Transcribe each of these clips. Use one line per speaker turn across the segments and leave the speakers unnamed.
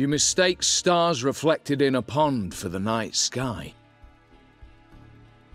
You mistake stars reflected in a pond for the night sky.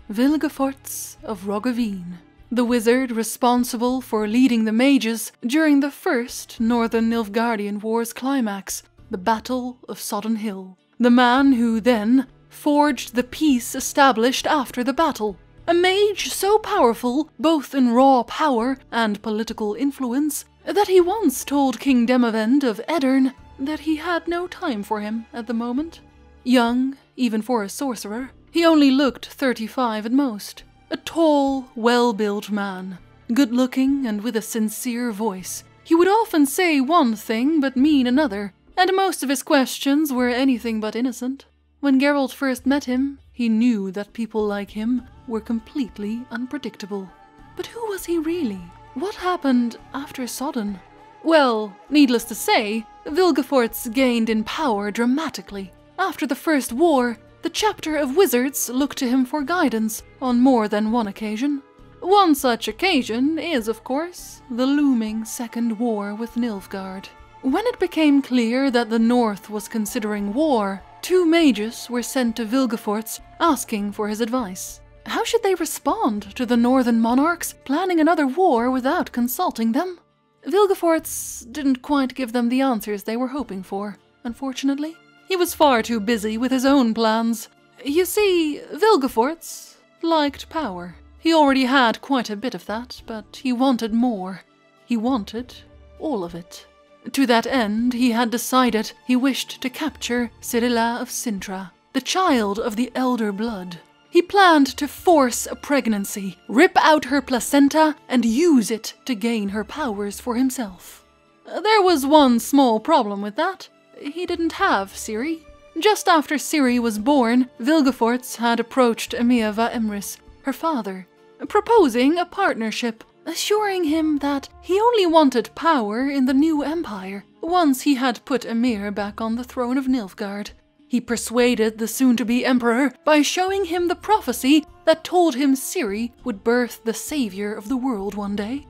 Vilgefortz of Roggeveen, the wizard responsible for leading the mages during the first Northern Nilfgaardian War's climax, the Battle of Sodden Hill. The man who then forged the peace established after the battle. A mage so powerful, both in raw power and political influence, that he once told King Demavend of Aedirn that he had no time for him at the moment. Young, even for a sorcerer, he only looked 35 at most. A tall, well built man, good looking and with a sincere voice. He would often say one thing but mean another, and most of his questions were anything but innocent. When Geralt first met him, he knew that people like him were completely unpredictable. But who was he really? What happened after Sodden? Well, needless to say, Vilgefortz gained in power dramatically. After the First War, the chapter of wizards looked to him for guidance on more than one occasion. One such occasion is, of course, the looming Second War with Nilfgaard. When it became clear that the North was considering war, two mages were sent to Vilgefortz asking for his advice. How should they respond to the northern monarchs planning another war without consulting them? Vilgefortz didn't quite give them the answers they were hoping for, unfortunately. He was far too busy with his own plans. You see, Vilgefortz liked power. He already had quite a bit of that, but he wanted more. He wanted all of it. To that end, he had decided he wished to capture Cirilla of Cintra, the child of the Elder Blood. He planned to force a pregnancy, rip out her placenta, and use it to gain her powers for himself. There was one small problem with that he didn't have Ciri. Just after Ciri was born, Vilgefortz had approached Emhyr va Emrys, her father, proposing a partnership, assuring him that he only wanted power in the new empire once he had put Emhyr back on the throne of Nilfgaard. He persuaded the soon to be emperor by showing him the prophecy that told him Ciri would birth the savior of the world one day.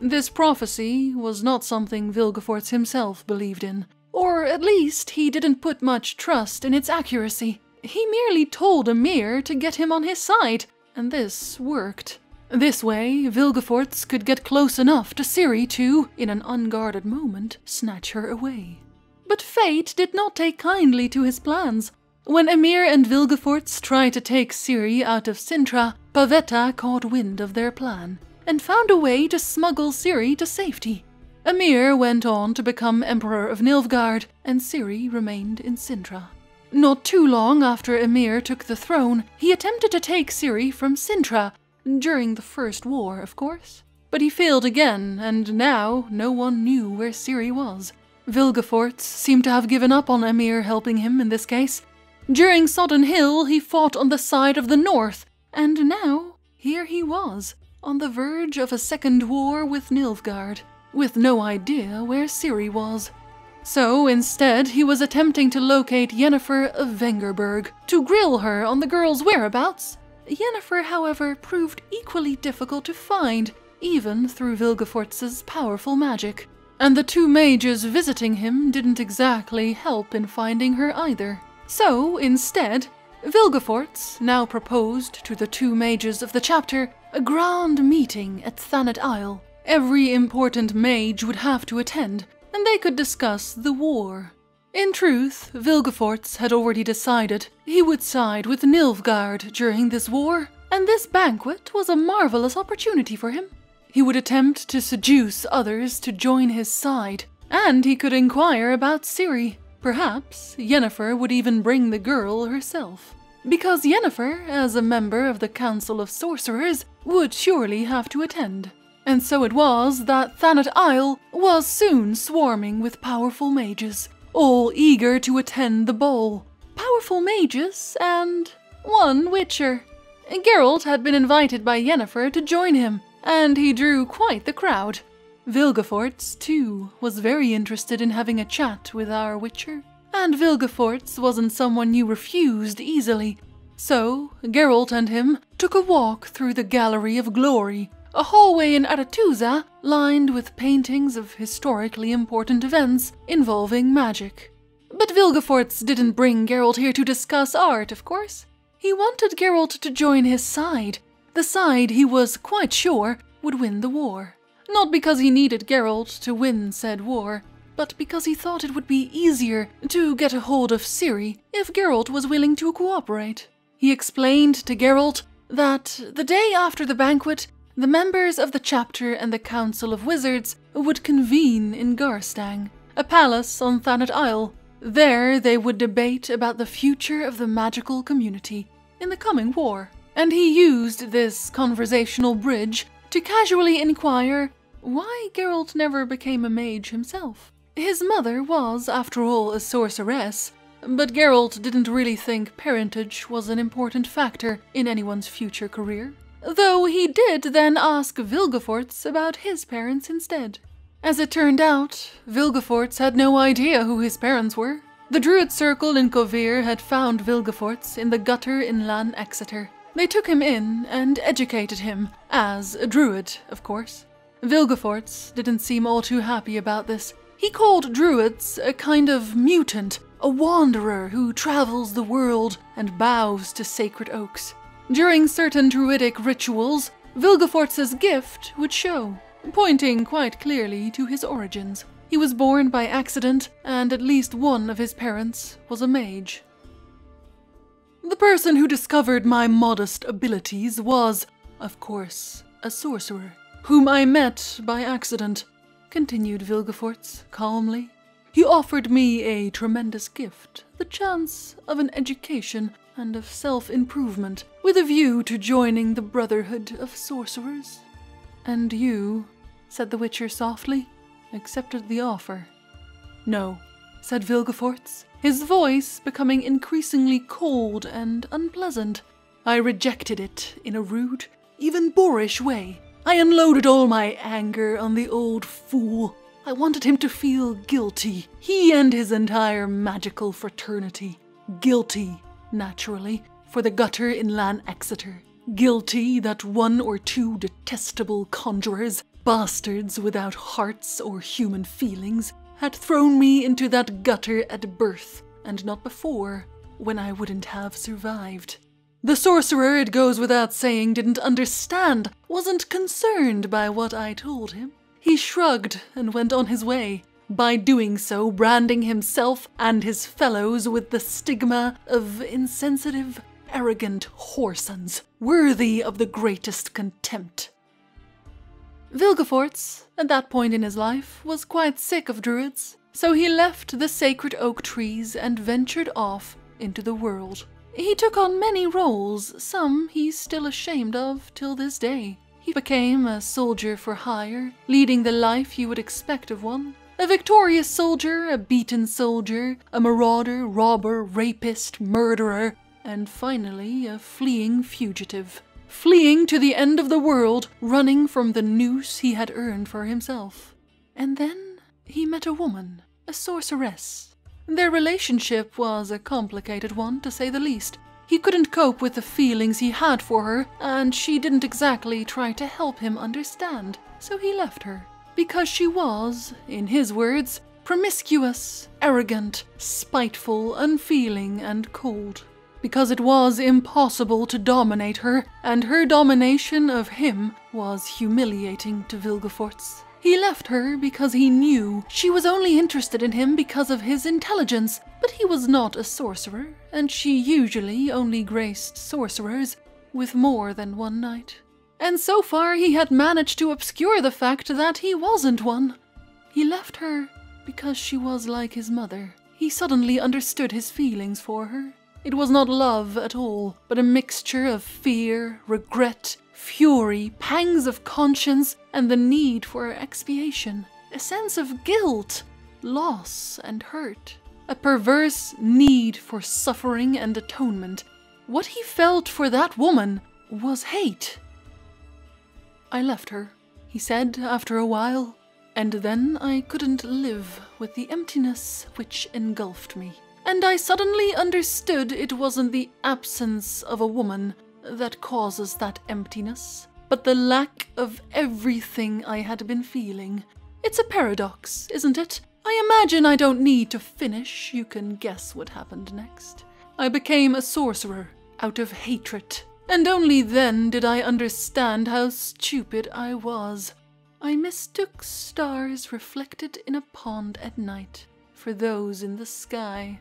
This prophecy was not something Vilgefortz himself believed in, or at least he didn't put much trust in its accuracy. He merely told Emhyr to get him on his side, and this worked. This way, Vilgefortz could get close enough to Ciri to, in an unguarded moment, snatch her away. But fate did not take kindly to his plans. When Emhyr and Vilgefortz tried to take Ciri out of Cintra, Pavetta caught wind of their plan and found a way to smuggle Ciri to safety. Emhyr went on to become Emperor of Nilfgaard, and Ciri remained in Cintra. Not too long after Emhyr took the throne, he attempted to take Ciri from Cintra, during the First War, of course. But he failed again, and now no one knew where Ciri was. Vilgefortz seemed to have given up on Emhyr helping him in this case. During Sodden Hill, he fought on the side of the North, and now here he was, on the verge of a second war with Nilfgaard with no idea where Ciri was. So instead, he was attempting to locate Yennefer of Vengerberg to grill her on the girl's whereabouts. Yennefer, however, proved equally difficult to find, even through Vilgefortz's powerful magic. And the two mages visiting him didn't exactly help in finding her either. So, instead, Vilgefortz now proposed to the two mages of the chapter a grand meeting at Thanedd Isle Every important mage would have to attend, and they could discuss the war. In truth, Vilgefortz had already decided he would side with Nilfgaard during this war, and this banquet was a marvelous opportunity for him. He would attempt to seduce others to join his side, and he could inquire about Ciri. Perhaps Yennefer would even bring the girl herself. Because Yennefer, as a member of the Council of Sorcerers, would surely have to attend. And so it was that Thanedd Isle was soon swarming with powerful mages, all eager to attend the ball. Powerful mages and one witcher. Geralt had been invited by Yennefer to join him, and he drew quite the crowd. Vilgefortz, too, was very interested in having a chat with our witcher. And Vilgefortz wasn't someone you refused easily. So, Geralt and him took a walk through the Gallery of Glory, a hallway in Aretuza lined with paintings of historically important events involving magic. But Vilgefortz didn't bring Geralt here to discuss art, of course. He wanted Geralt to join his side, the side he was quite sure would win the war. Not because he needed Geralt to win said war, but because he thought it would be easier to get a hold of Ciri if Geralt was willing to cooperate. He explained to Geralt that the day after the banquet, the members of the chapter and the Council of Wizards would convene in Garstang, a palace on Thanedd Isle. There they would debate about the future of the magical community in the coming war. And he used this conversational bridge to casually inquire why Geralt never became a mage himself. His mother was, after all, a sorceress, but Geralt didn't really think parentage was an important factor in anyone's future career. Though he did then ask Vilgefortz about his parents instead. As it turned out, Vilgefortz had no idea who his parents were. The Druid Circle in Kovir had found Vilgefortz in the gutter in Lan Exeter. They took him in and educated him, as a druid, of course. Vilgefortz didn't seem all too happy about this. He called druids a kind of mutant, a wanderer who travels the world and bows to sacred oaks. During certain druidic rituals, Vilgefortz's gift would show, pointing quite clearly to his origins. He was born by accident, and at least one of his parents was a mage. The person who discovered my modest abilities was, of course, a sorcerer, whom I met by accident, continued Vilgefortz calmly. He offered me a tremendous gift, the chance of an education and of self improvement, with a view to joining the Brotherhood of Sorcerers. And you, said the Witcher softly, accepted the offer. No, said Vilgefortz, his voice becoming increasingly cold and unpleasant. I rejected it in a rude, even boorish way. I unloaded all my anger on the old fool. I wanted him to feel guilty, he and his entire magical fraternity. Guilty, naturally, for the gutter in Lan Exeter. Guilty that one or two detestable conjurers, bastards without hearts or human feelings, had thrown me into that gutter at birth, and not before, when I wouldn't have survived. The sorcerer, it goes without saying, didn't understand, wasn't concerned by what I told him. He shrugged and went on his way, by doing so branding himself and his fellows with the stigma of insensitive, arrogant whoresons, worthy of the greatest contempt. Vilgefortz, at that point in his life, was quite sick of druids, so he left the sacred oak trees and ventured off into the world. He took on many roles, some he's still ashamed of till this day. He became a soldier for hire, leading the life you would expect of one. A victorious soldier, a beaten soldier, a marauder, robber, rapist, murderer, and finally a fleeing fugitive fleeing to the end of the world, running from the noose he had earned for himself. And then he met a woman, a sorceress. Their relationship was a complicated one, to say the least. He couldn't cope with the feelings he had for her, and she didn't exactly try to help him understand, so he left her. Because she was, in his words, promiscuous, arrogant, spiteful, unfeeling, and cold because it was impossible to dominate her, and her domination of him was humiliating to Vilgefortz. He left her because he knew she was only interested in him because of his intelligence, but he was not a sorcerer, and she usually only graced sorcerers with more than one night. And so far he had managed to obscure the fact that he wasn't one. He left her because she was like his mother. He suddenly understood his feelings for her. It was not love at all, but a mixture of fear, regret, fury, pangs of conscience, and the need for expiation. A sense of guilt, loss, and hurt. A perverse need for suffering and atonement. What he felt for that woman was hate. I left her, he said after a while, and then I couldn't live with the emptiness which engulfed me and I suddenly understood it wasn't the absence of a woman that causes that emptiness, but the lack of everything I had been feeling. It's a paradox, isn't it? I imagine I don't need to finish, you can guess what happened next. I became a sorcerer out of hatred, and only then did I understand how stupid I was. I mistook stars reflected in a pond at night for those in the sky.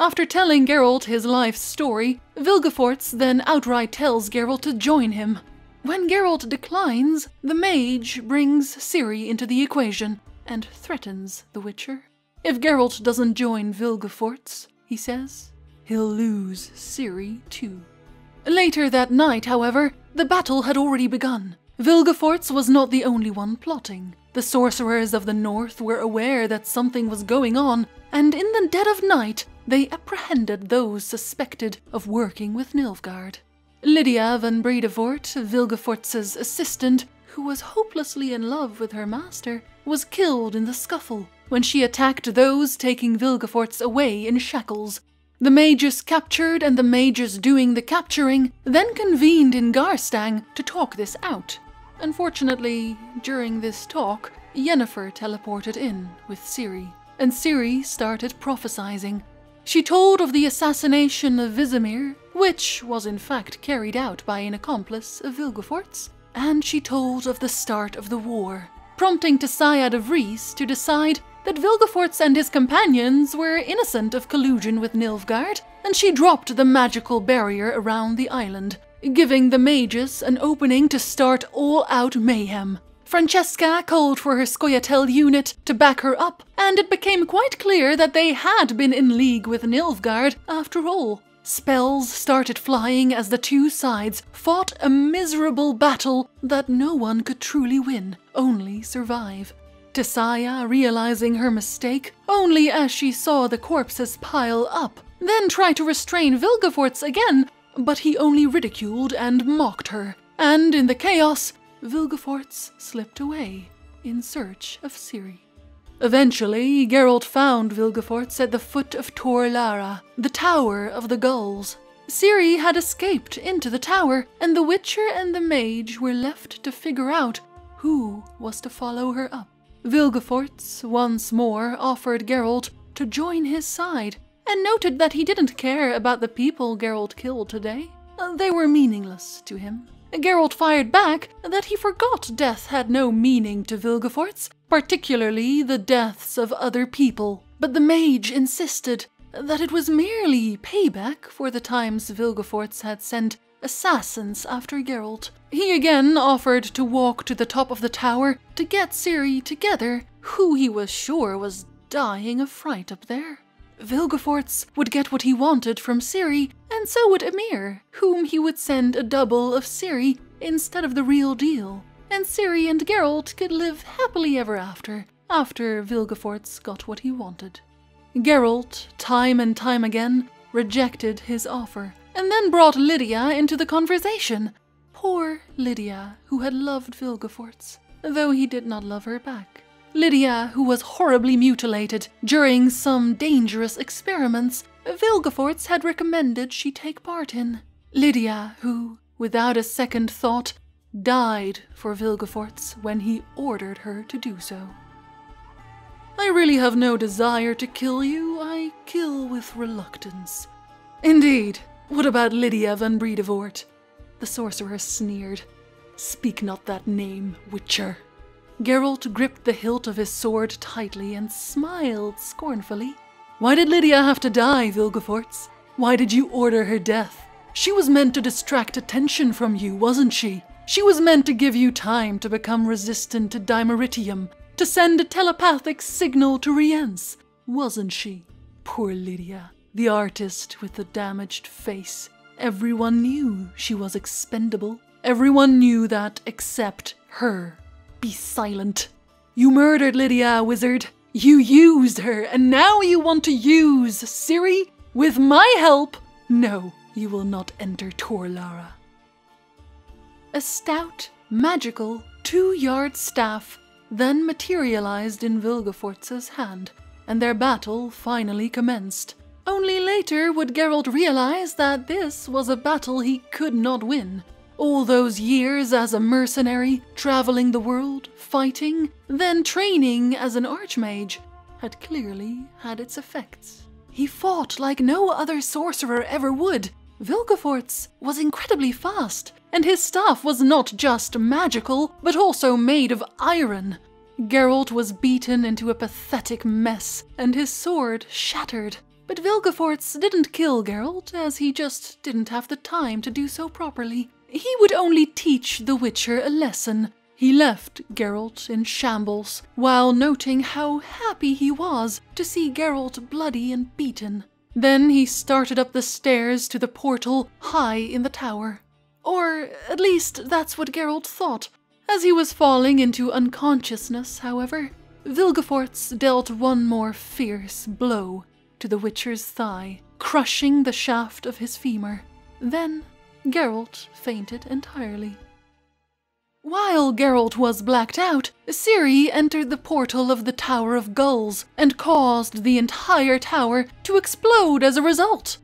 After telling Geralt his life story, Vilgefortz then outright tells Geralt to join him. When Geralt declines, the mage brings Ciri into the equation and threatens the Witcher. If Geralt doesn't join Vilgefortz, he says, he'll lose Ciri too. Later that night, however, the battle had already begun. Vilgefortz was not the only one plotting. The sorcerers of the north were aware that something was going on, and in the dead of night they apprehended those suspected of working with Nilfgaard. Lydia van Bredevoort, Vilgefortz's assistant, who was hopelessly in love with her master, was killed in the scuffle when she attacked those taking Vilgefortz away in shackles. The mages captured and the mages doing the capturing then convened in Garstang to talk this out. Unfortunately, during this talk, Yennefer teleported in with Ciri, and Ciri started prophesizing. She told of the assassination of Vizimir, which was in fact carried out by an accomplice of Vilgefortz, and she told of the start of the war, prompting Tissaia de Vries to decide that Vilgefortz and his companions were innocent of collusion with Nilfgaard, and she dropped the magical barrier around the island, giving the mages an opening to start all out mayhem. Francesca called for her Scoia'tael unit to back her up, and it became quite clear that they had been in league with Nilfgaard after all. Spells started flying as the two sides fought a miserable battle that no one could truly win, only survive. Tissaia, realizing her mistake only as she saw the corpses pile up, then tried to restrain Vilgefortz again but he only ridiculed and mocked her, and in the chaos, Vilgefortz slipped away in search of Ciri. Eventually, Geralt found Vilgefortz at the foot of Tor Lara, the Tower of the Gulls. Ciri had escaped into the tower, and the Witcher and the Mage were left to figure out who was to follow her up. Vilgefortz once more offered Geralt to join his side, and noted that he didn't care about the people Geralt killed today. They were meaningless to him. Geralt fired back that he forgot death had no meaning to Vilgefortz, particularly the deaths of other people. But the mage insisted that it was merely payback for the times Vilgefortz had sent assassins after Geralt. He again offered to walk to the top of the tower to get Ciri together, who he was sure was dying of fright up there. Vilgefortz would get what he wanted from Ciri, and so would Emhyr, whom he would send a double of Ciri instead of the real deal. And Ciri and Geralt could live happily ever after, after Vilgefortz got what he wanted. Geralt, time and time again, rejected his offer, and then brought Lydia into the conversation. Poor Lydia, who had loved Vilgefortz, though he did not love her back. Lydia, who was horribly mutilated during some dangerous experiments Vilgefortz had recommended she take part in. Lydia, who, without a second thought, died for Vilgefortz when he ordered her to do so. I really have no desire to kill you, I kill with reluctance. Indeed, what about Lydia van Bredevoort? The sorcerer sneered. Speak not that name, Witcher. Geralt gripped the hilt of his sword tightly and smiled scornfully. Why did Lydia have to die, Vilgefortz? Why did you order her death? She was meant to distract attention from you, wasn't she? She was meant to give you time to become resistant to dimeritium, to send a telepathic signal to Rience, wasn't she? Poor Lydia, the artist with the damaged face. Everyone knew she was expendable. Everyone knew that except her. Be silent. You murdered Lydia, wizard. You used her, and now you want to use Ciri? With my help? No, you will not enter Tor Lara. A stout, magical, two yard staff then materialized in Vilgefortz's hand, and their battle finally commenced. Only later would Geralt realize that this was a battle he could not win. All those years as a mercenary, traveling the world, fighting, then training as an archmage, had clearly had its effects. He fought like no other sorcerer ever would. Vilgefortz was incredibly fast, and his staff was not just magical, but also made of iron. Geralt was beaten into a pathetic mess, and his sword shattered. But Vilgefortz didn't kill Geralt, as he just didn't have the time to do so properly. He would only teach the Witcher a lesson. He left Geralt in shambles, while noting how happy he was to see Geralt bloody and beaten. Then he started up the stairs to the portal high in the tower. Or at least that's what Geralt thought. As he was falling into unconsciousness, however, Vilgefortz dealt one more fierce blow to the Witcher's thigh, crushing the shaft of his femur. Then Geralt fainted entirely. While Geralt was blacked out, Ciri entered the portal of the Tower of Gulls and caused the entire tower to explode as a result.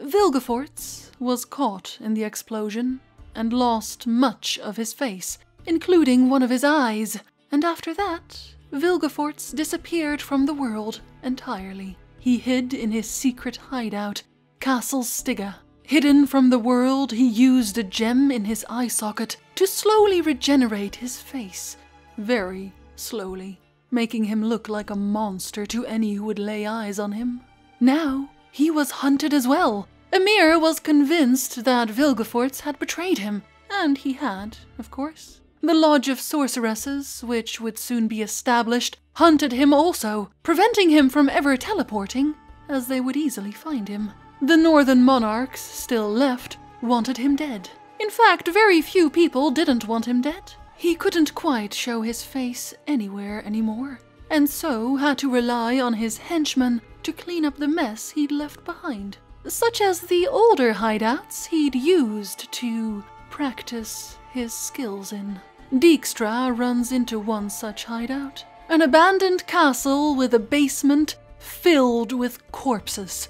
Vilgefortz was caught in the explosion and lost much of his face, including one of his eyes, and after that, Vilgefortz disappeared from the world entirely. He hid in his secret hideout, Castle Stygga. Hidden from the world, he used a gem in his eye socket to slowly regenerate his face. Very slowly, making him look like a monster to any who would lay eyes on him. Now, he was hunted as well. Emhyr was convinced that Vilgefortz had betrayed him, and he had, of course. The Lodge of Sorceresses, which would soon be established, hunted him also, preventing him from ever teleporting, as they would easily find him. The Northern monarchs, still left, wanted him dead. In fact, very few people didn't want him dead. He couldn't quite show his face anywhere anymore, and so had to rely on his henchmen to clean up the mess he'd left behind, such as the older hideouts he'd used to practice his skills in. Dijkstra runs into one such hideout. An abandoned castle with a basement filled with corpses.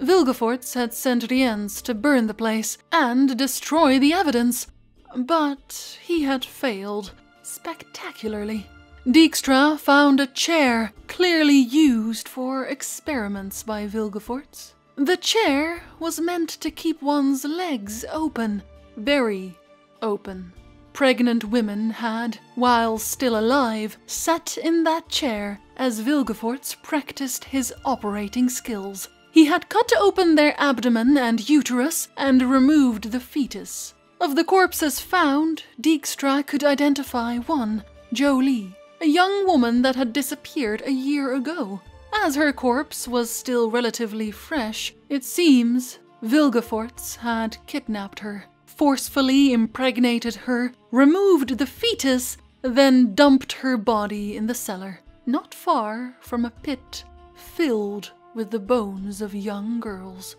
Vilgefortz had sent Rience to burn the place and destroy the evidence, but he had failed spectacularly. Dijkstra found a chair clearly used for experiments by Vilgefortz. The chair was meant to keep one's legs open, very open. Pregnant women had, while still alive, sat in that chair as Vilgefortz practiced his operating skills. He had cut open their abdomen and uterus and removed the fetus. Of the corpses found, Dijkstra could identify one, Jolie, a young woman that had disappeared a year ago. As her corpse was still relatively fresh, it seems Vilgefortz had kidnapped her forcefully impregnated her, removed the fetus, then dumped her body in the cellar, not far from a pit filled with the bones of young girls.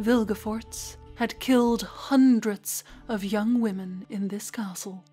Vilgefortz had killed hundreds of young women in this castle.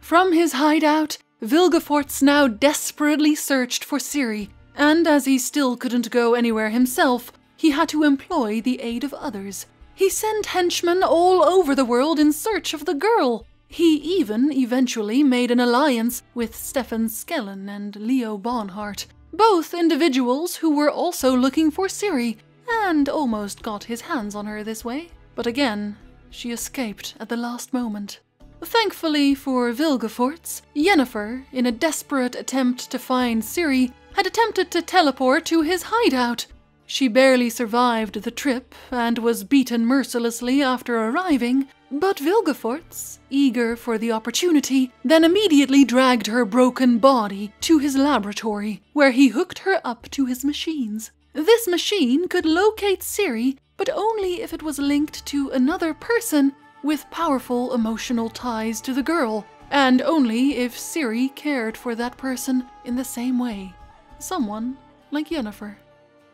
From his hideout, Vilgefortz now desperately searched for Ciri, and as he still couldn't go anywhere himself, he had to employ the aid of others. He sent henchmen all over the world in search of the girl. He even eventually made an alliance with Stefan Skellen and Leo Bonhart, both individuals who were also looking for Ciri, and almost got his hands on her this way. But again, she escaped at the last moment. Thankfully for Vilgefortz, Yennefer, in a desperate attempt to find Ciri, had attempted to teleport to his hideout, she barely survived the trip and was beaten mercilessly after arriving, but Vilgefortz, eager for the opportunity, then immediately dragged her broken body to his laboratory, where he hooked her up to his machines. This machine could locate Ciri, but only if it was linked to another person with powerful emotional ties to the girl, and only if Ciri cared for that person in the same way. Someone like Yennefer.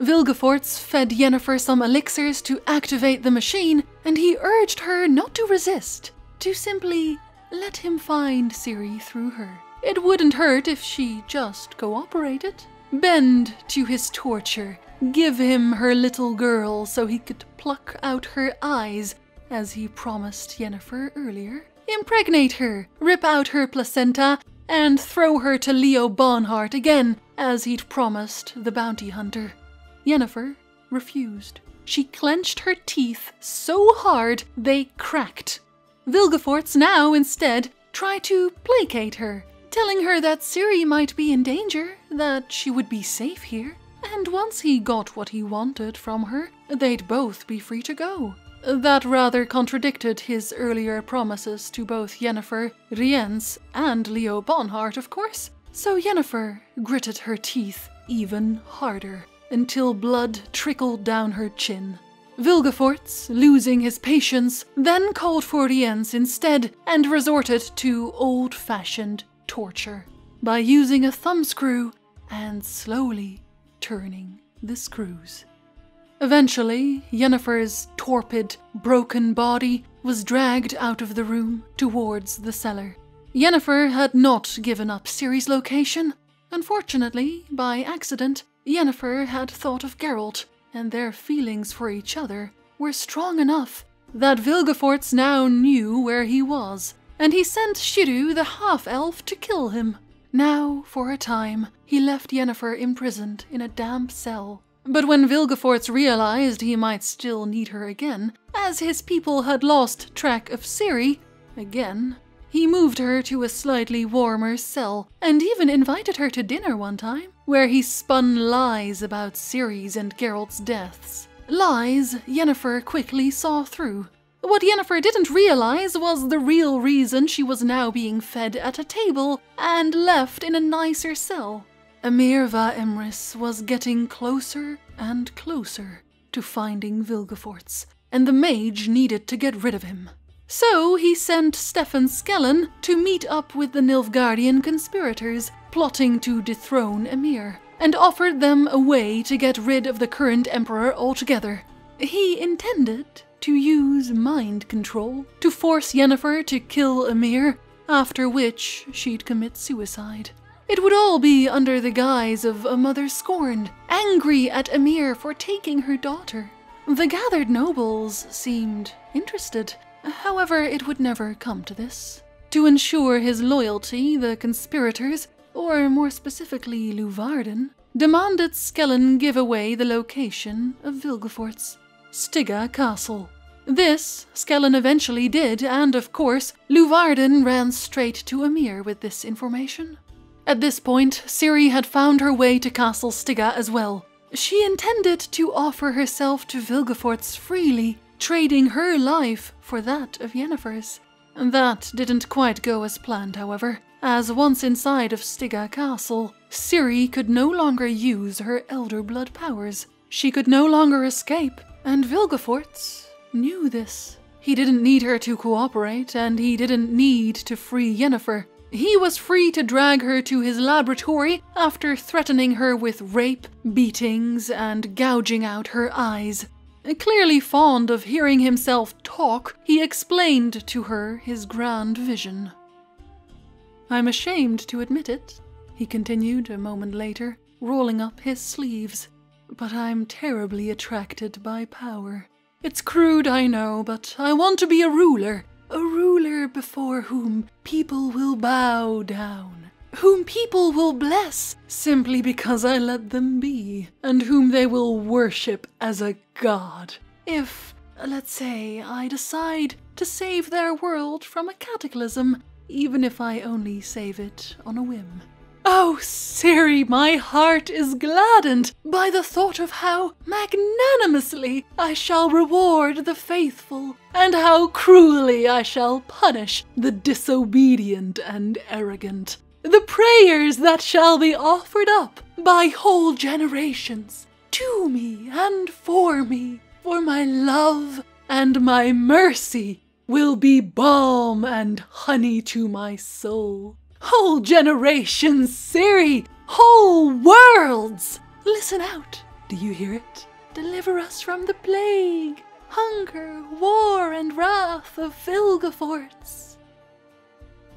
Vilgefortz fed Yennefer some elixirs to activate the machine, and he urged her not to resist, to simply let him find Ciri through her. It wouldn't hurt if she just cooperated. Bend to his torture, give him her little girl so he could pluck out her eyes, as he promised Yennefer earlier. impregnate her, rip out her placenta, and throw her to Leo Bonhart again, as he'd promised the bounty hunter. Yennefer refused. She clenched her teeth so hard they cracked. Vilgefortz now, instead, tried to placate her, telling her that Ciri might be in danger, that she would be safe here, and once he got what he wanted from her, they'd both be free to go. That rather contradicted his earlier promises to both Yennefer, Rience, and Leo Bonhart, of course, so Yennefer gritted her teeth even harder until blood trickled down her chin. Vilgefortz, losing his patience, then called for Rience instead and resorted to old fashioned torture by using a thumbscrew and slowly turning the screws. Eventually, Yennefer's torpid, broken body was dragged out of the room towards the cellar. Yennefer had not given up Ciri's location. Unfortunately, by accident, Yennefer had thought of Geralt, and their feelings for each other were strong enough that Vilgefortz now knew where he was, and he sent Schirrú the half-elf to kill him. Now, for a time, he left Yennefer imprisoned in a damp cell. But when Vilgefortz realized he might still need her again, as his people had lost track of Ciri, again, he moved her to a slightly warmer cell and even invited her to dinner one time, where he spun lies about Ciri's and Geralt's deaths. Lies Yennefer quickly saw through. What Yennefer didn't realize was the real reason she was now being fed at a table and left in a nicer cell. Emhyr va Emrys was getting closer and closer to finding Vilgefortz, and the mage needed to get rid of him. So he sent Stefan Skellen to meet up with the Nilfgaardian conspirators plotting to dethrone Emhyr, and offered them a way to get rid of the current emperor altogether. He intended to use mind control to force Yennefer to kill Emhyr, after which she'd commit suicide. It would all be under the guise of a mother scorned, angry at Emhyr for taking her daughter. The gathered nobles seemed interested. However, it would never come to this. To ensure his loyalty, the conspirators, or more specifically Luvarden, demanded Skellen give away the location of Vilgefortz, Stygga Castle. This Skellen eventually did, and of course, Luvarden ran straight to Emhyr with this information. At this point, Ciri had found her way to Castle Stygga as well. She intended to offer herself to Vilgefortz freely, trading her life for that of Yennefer's. That didn't quite go as planned, however, as once inside of Stygga Castle, Ciri could no longer use her Elder Blood powers. She could no longer escape, and Vilgefortz knew this. He didn't need her to cooperate, and he didn't need to free Yennefer. He was free to drag her to his laboratory after threatening her with rape, beatings, and gouging out her eyes. Clearly fond of hearing himself talk, he explained to her his grand vision. I'm ashamed to admit it, he continued a moment later, rolling up his sleeves, but I'm terribly attracted by power. It's crude, I know, but I want to be a ruler, a ruler before whom people will bow down, whom people will bless simply because I let them be, and whom they will worship as a god. If, let's say, I decide to save their world from a cataclysm, even if I only save it on a whim. Oh, Ciri, my heart is gladdened by the thought of how magnanimously I shall reward the faithful, and how cruelly I shall punish the disobedient and arrogant. The prayers that shall be offered up by whole generations to me and for me, for my love and my mercy, will be balm and honey to my soul. Whole generations, Ciri, Whole worlds! Listen out! Do you hear it? Deliver us from the plague, hunger, war, and wrath of Vilgefortz.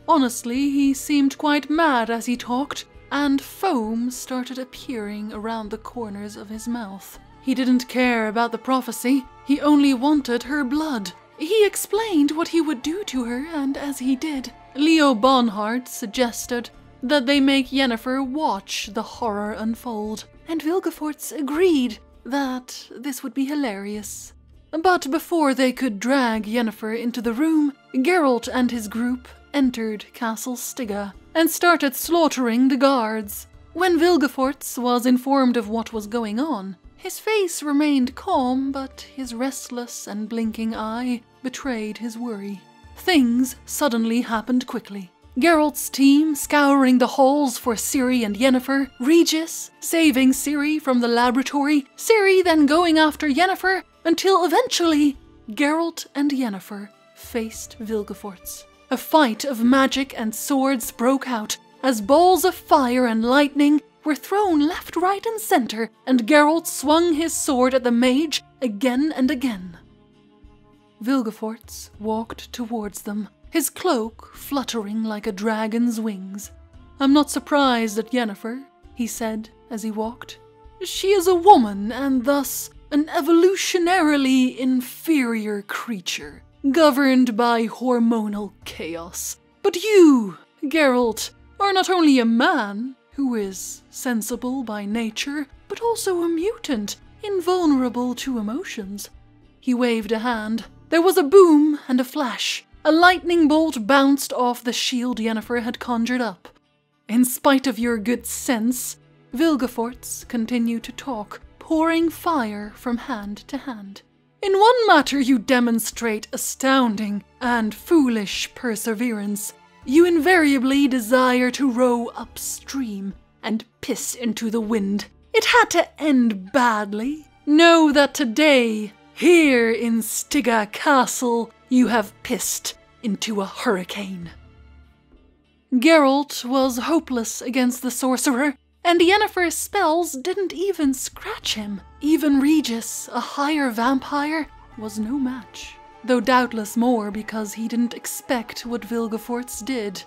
Honestly, he seemed quite mad as he talked, and foam started appearing around the corners of his mouth. He didn't care about the prophecy, he only wanted her blood. He explained what he would do to her, and as he did, Leo Bonhart suggested that they make Yennefer watch the horror unfold, and Vilgefortz agreed that this would be hilarious. But before they could drag Yennefer into the room, Geralt and his group entered Castle Stygga and started slaughtering the guards. When Vilgefortz was informed of what was going on, his face remained calm, but his restless and blinking eye betrayed his worry. Things suddenly happened quickly. Geralt's team scouring the halls for Ciri and Yennefer, Regis saving Ciri from the laboratory, Ciri then going after Yennefer, until eventually Geralt and Yennefer faced Vilgefortz. A fight of magic and swords broke out as balls of fire and lightning were thrown left, right, and center, and Geralt swung his sword at the mage again and again. Vilgefortz walked towards them, his cloak fluttering like a dragon's wings. I'm not surprised at Yennefer, he said as he walked. She is a woman and thus an evolutionarily inferior creature, governed by hormonal chaos. But you, Geralt, are not only a man who is sensible by nature, but also a mutant, invulnerable to emotions. He waved a hand. There was a boom and a flash. A lightning bolt bounced off the shield Yennefer had conjured up. In spite of your good sense, Vilgefortz continued to talk, pouring fire from hand to hand. In one matter, you demonstrate astounding and foolish perseverance. You invariably desire to row upstream and piss into the wind. It had to end badly. Know that today, here in Stygga Castle, you have pissed into a hurricane. Geralt was hopeless against the sorcerer, and Yennefer's spells didn't even scratch him. Even Regis, a higher vampire, was no match, though doubtless more because he didn't expect what Vilgefortz did.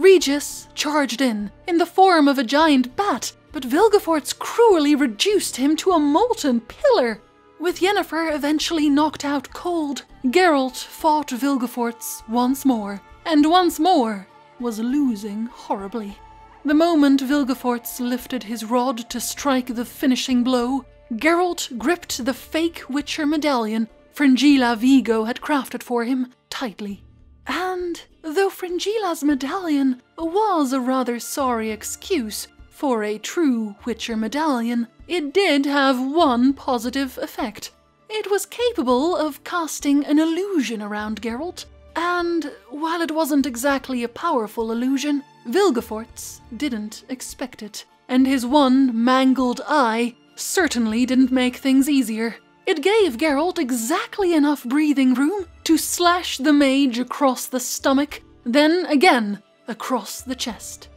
Regis charged in, in the form of a giant bat, but Vilgefortz cruelly reduced him to a molten pillar. With Yennefer eventually knocked out cold, Geralt fought Vilgefortz once more, and once more was losing horribly. The moment Vilgefortz lifted his rod to strike the finishing blow, Geralt gripped the fake Witcher medallion Fringilla Vigo had crafted for him tightly. And though Fringilla's medallion was a rather sorry excuse for a true Witcher medallion, it did have one positive effect. It was capable of casting an illusion around Geralt, and while it wasn't exactly a powerful illusion, Vilgefortz didn't expect it, and his one mangled eye certainly didn't make things easier. It gave Geralt exactly enough breathing room to slash the mage across the stomach, then again across the chest.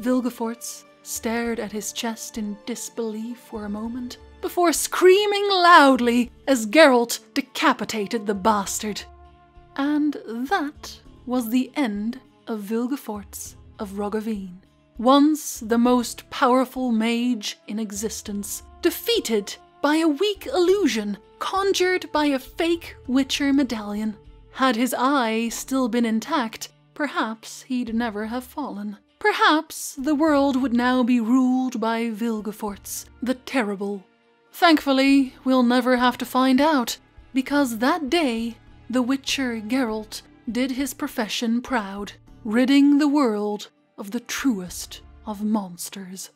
Vilgefortz stared at his chest in disbelief for a moment before screaming loudly as Geralt decapitated the bastard. And that was the end of Vilgefortz of Roggeveen. Once the most powerful mage in existence, defeated by a weak illusion conjured by a fake Witcher medallion. Had his eye still been intact, perhaps he'd never have fallen. Perhaps the world would now be ruled by Vilgefortz, the Terrible. Thankfully, we'll never have to find out, because that day, the Witcher Geralt did his profession proud, ridding the world of the truest of monsters.